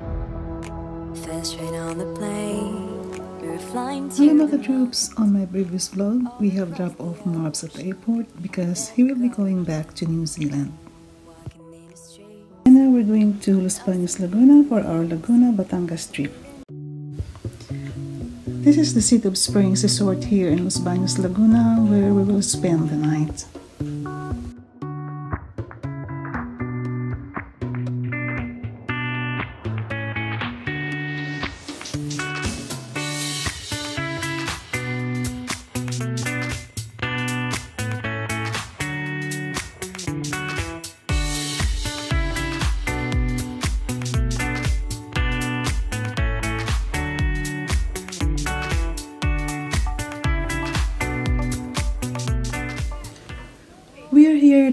First train on the plane, we were flying Hello to mga troops! On my previous vlog, we have dropped off Marbs at the airport because he will be going back to New Zealand. walking in the street. And now we're going to Los Baños Laguna for our Laguna Batangas trip. This is the City of Springs Resort here in Los Baños Laguna where we will spend the night.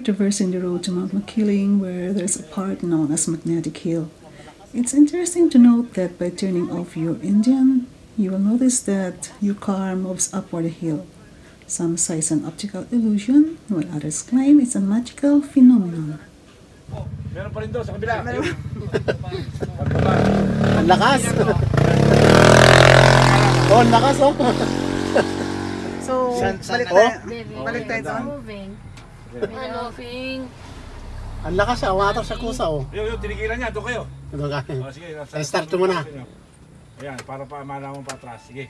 Are here traversing the road to Mount Makiling where there's a part known as Magnetic Hill. It's interesting to note that by turning off your Indian, you will notice that your car moves upward the hill. Some say it's an optical illusion, while others claim it's a magical phenomenon. Meron pa rin doon sa kabila. Ang lakas! oh, ang lakas oh! So, San- san- balik oh? tayo. Balik tayo doon. Moving. We're moving. Ang lakas ah, water sa kusa oh. Yung, yung tinigilan niya, doon kayo. Ito ka. O, sige. Eh, start mo na. Ayan, para pa malaman pa atras. Sige.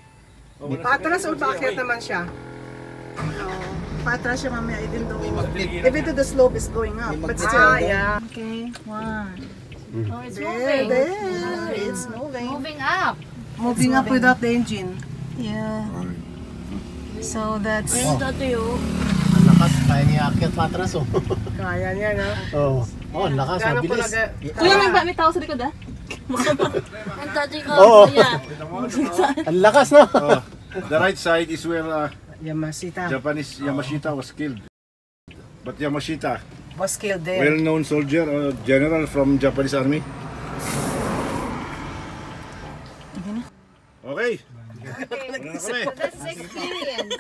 O, wala- Patras o bakit naman siya? Oh, patras siya mamaya even though Tinigilan even though the slope is going up. But still, Ah, yeah. Okay, one. Oh, it's There, moving. there. It's moving. Moving up. Moving up without the engine. Yeah. So that's... Ayun oh. tayo. Akit matras oh. Kaya niya, no? oh. Oh, ang lakas, Gano'n mabilis. talaga... Kuya, may, ba- may tao sa likod ah. Ang tatay ko. Oo. Kuya. Ang lakas no? Oh, the right side is where uh, Yamashita Japanese Yamashita was killed. But Yamashita, was killed there. well-known soldier or general from Japanese army. Okay. Una na kami. That's experience.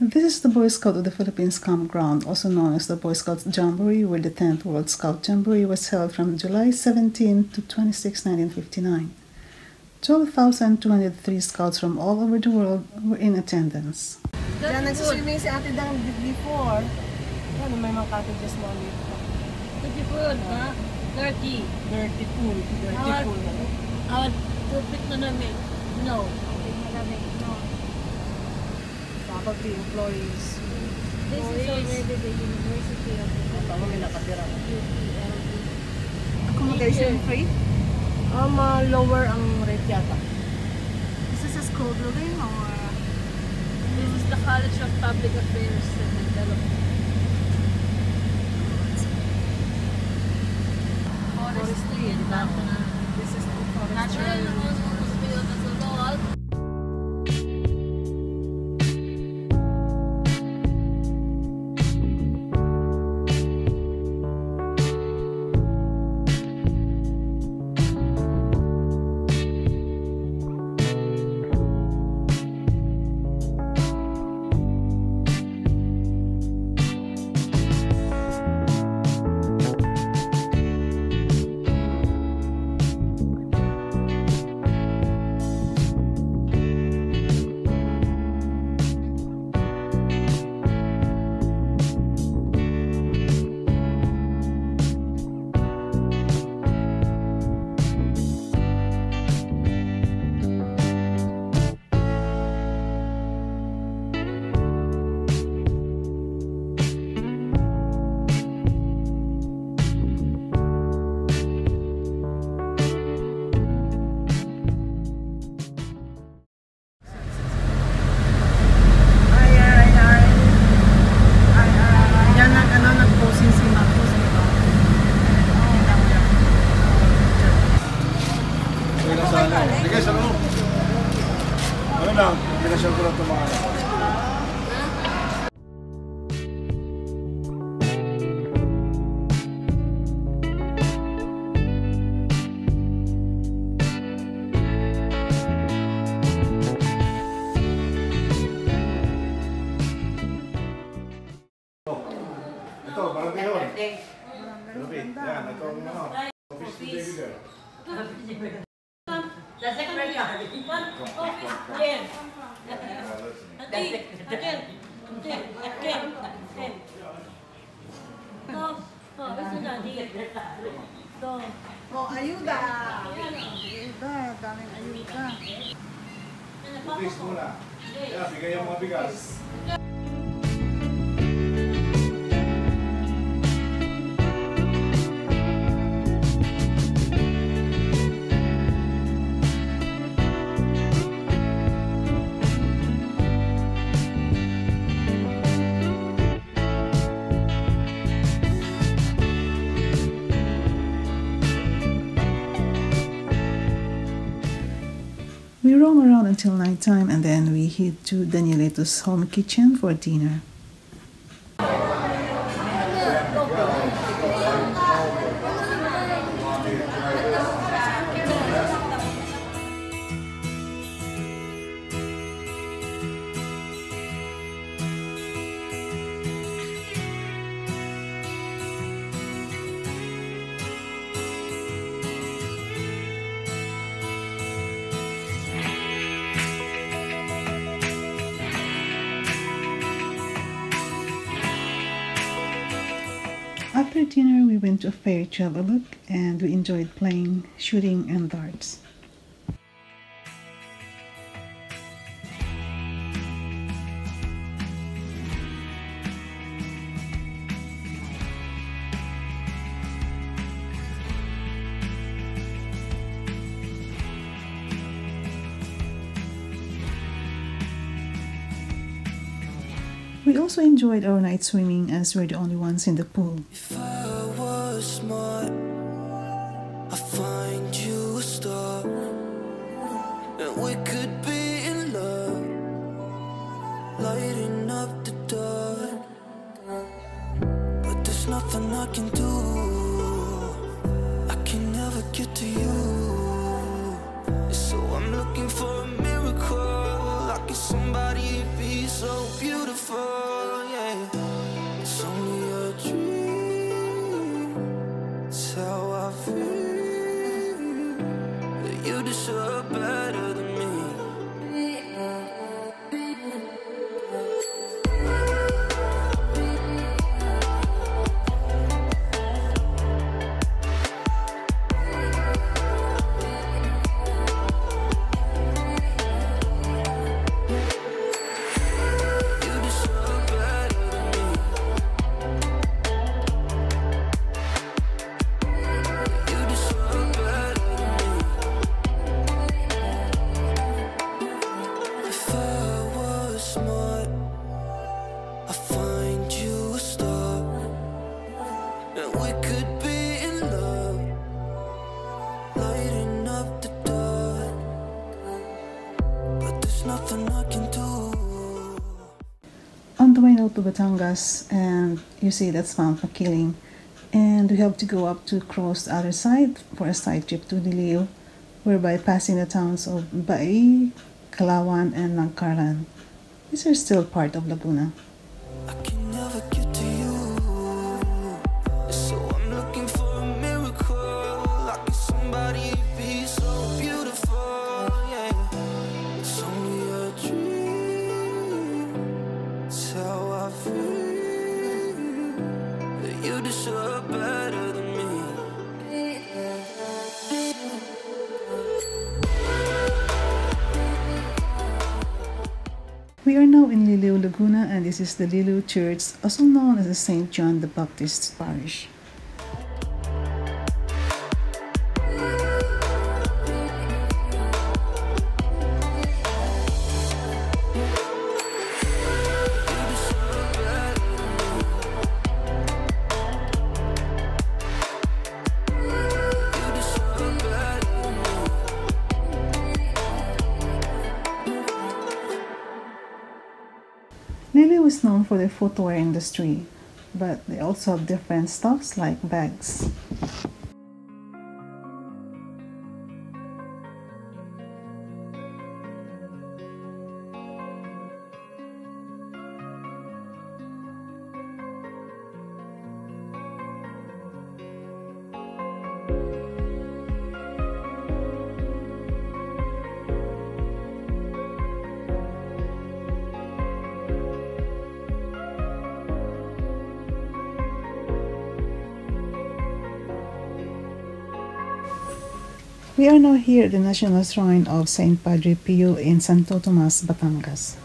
This is the Boy Scout of the Philippines campground, also known as the Boy Scouts Jamboree, where the 10th World Scout Jamboree was held from July 17 to 26, 1959. 12,203 scouts from all over the world were in attendance. Ano, may mga cottages na ulit. Food, ha? Dirty. Dirty pool. Dirty Ah. pool. Awat, tupit na namin. No. No. Faculty, employees. This is already the University of the Tama may nakatira. Accommodation free? Um, uh, lower ang rate yata. Is this a school building or? This is the College of Public Affairs and Development. Forestry. This is forest. Terima ya atau mau toh toh ayuda ayuda ayuda roam around until nighttime and then we head to Danieleto's home kitchen for dinner. After dinner, we went to a fair to have a look and we enjoyed playing shooting and darts. We also enjoyed our night swimming as we're the only ones in the pool. If I was smart, I'd find you a star, and we could be in love, lighting up the dark. But there's nothing I can do. I can never get to you. Nothing I can do. On the way now to Batangas, and you see that's Mount Makiling, and we have to go up to cross the other side for a side trip to Liliw, whereby passing the towns of Bay, Calauan, and Nagcarlan. These are still part of Laguna. Laguna, and this is the Liliw Church, also known as the St. John the Baptist Parish. For the footwear industry, but they also have different stocks like bags. We are now here at the National Shrine of Saint Padre Pio in Santo Tomas, Batangas.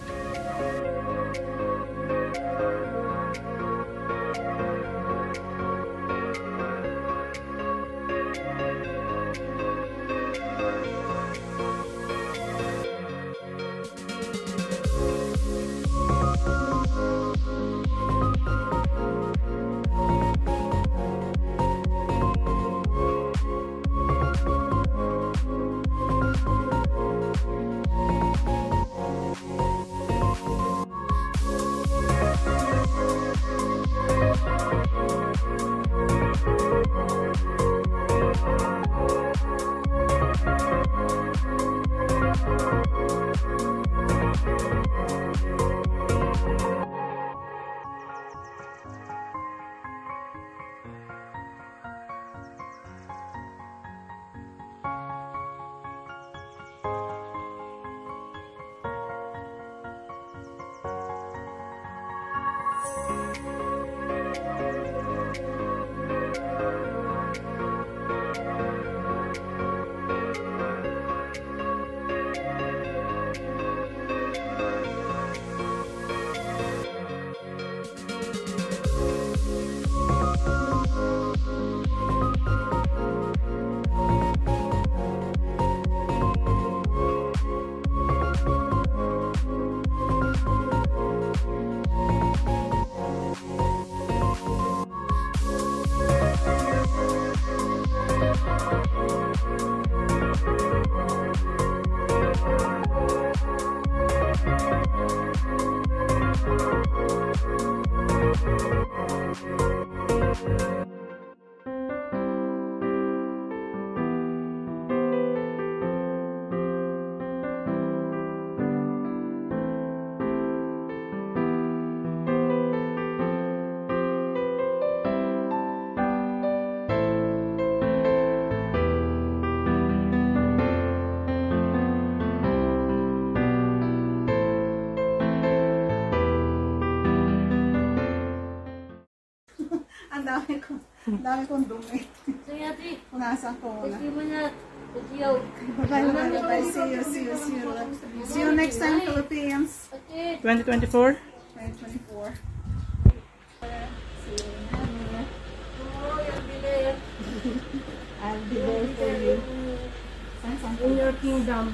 Ang dami ko. Ang dami kong dumi. Sige, ate. Punasan ko muna. Kasi mo na. Itiyaw. Bye bye bye bye. See you, see you, see you. See you next time, Philippines. Ate. 2024? 2024. Oh, yung bilis. I'll be there for you. Saan, saan? In your kingdom.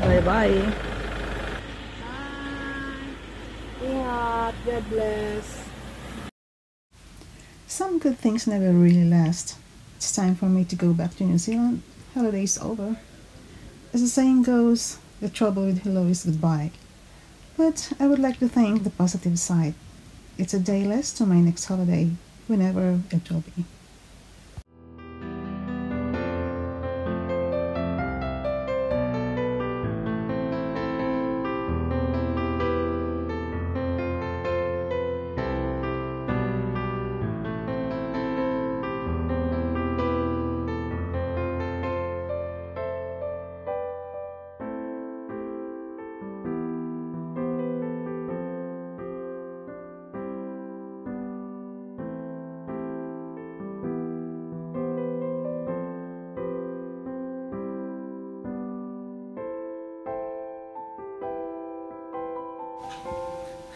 Bye-bye. Bye. God bless. Some good things never really last. It's time for me to go back to New Zealand. Holiday's over. As the saying goes, the trouble with hello is goodbye. But I would like to thank the positive side. It's a day less to my next holiday, whenever it will be.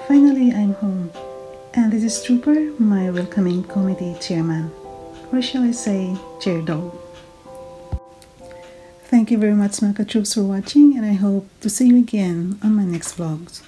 Finally, I'm home. And this is Trooper, my welcoming committee chairman. Or shall I say, chair dog. Thank you very much, Smaka Troops, for watching, and I hope to see you again on my next vlogs.